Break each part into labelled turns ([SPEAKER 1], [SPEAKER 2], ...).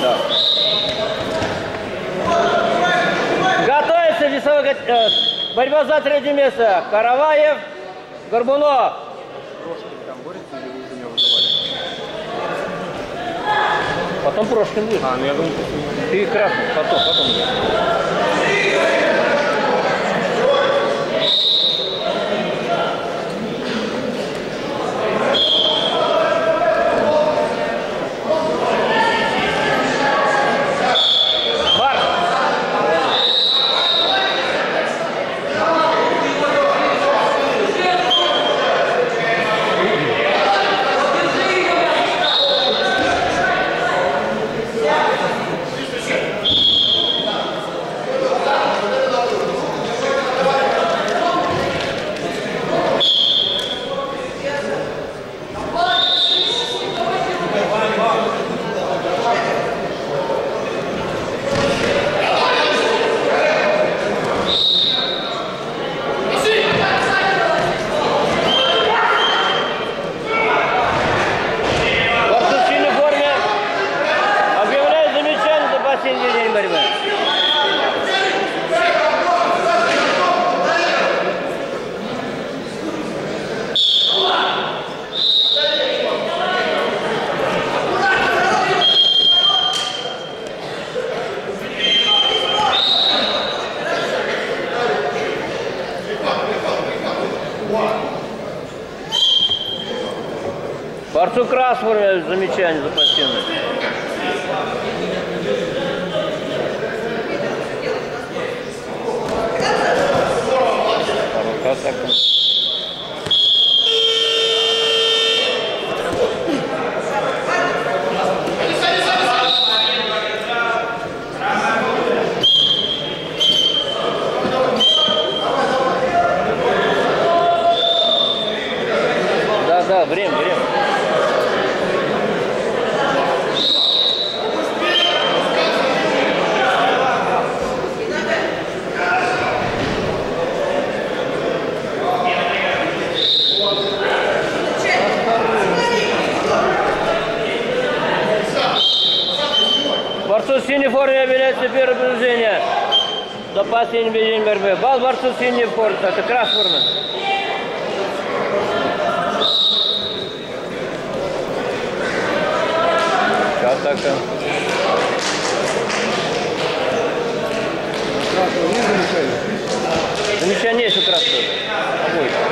[SPEAKER 1] да. Готовится весовая э, борьба за третье место. Караваев, Горбунов. Потом Прошкин будет.
[SPEAKER 2] А, ну я думаю,
[SPEAKER 1] Ты красный, потом, потом. Марш! В отсутственной форме объявляю замечание за последний день борьбы. Крас оформляю замечание за пассивность. Короткая атака. Да, да, время, время. Борцу в синей форме объявляется первое предложение. До последнего день борьбы. Бал борцу в синей форме. Это красная форма. Атака.
[SPEAKER 2] красного не замечали.
[SPEAKER 1] Замечание есть у красного. Обоих.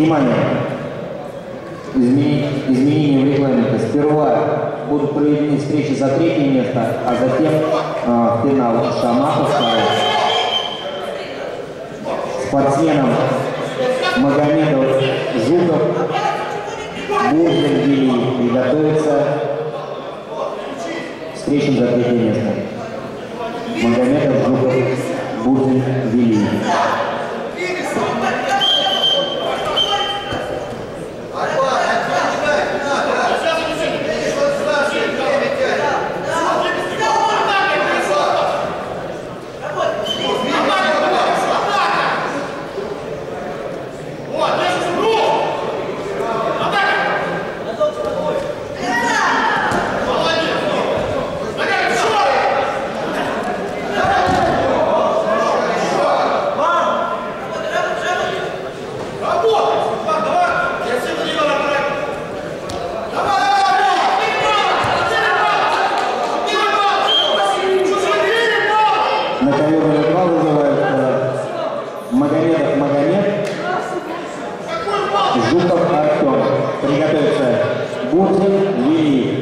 [SPEAKER 3] Внимание! Измени- Изменения. Сперва будут проведены встречи за третье место, а затем а, финал второй. Спортсменам Магомедов Жуков Бурзин Вилли приготовиться к встречам за третье место. Магомедов Жуков Бурзин Вилли. Жуков Артем. Приготовиться Гурзин Лилии.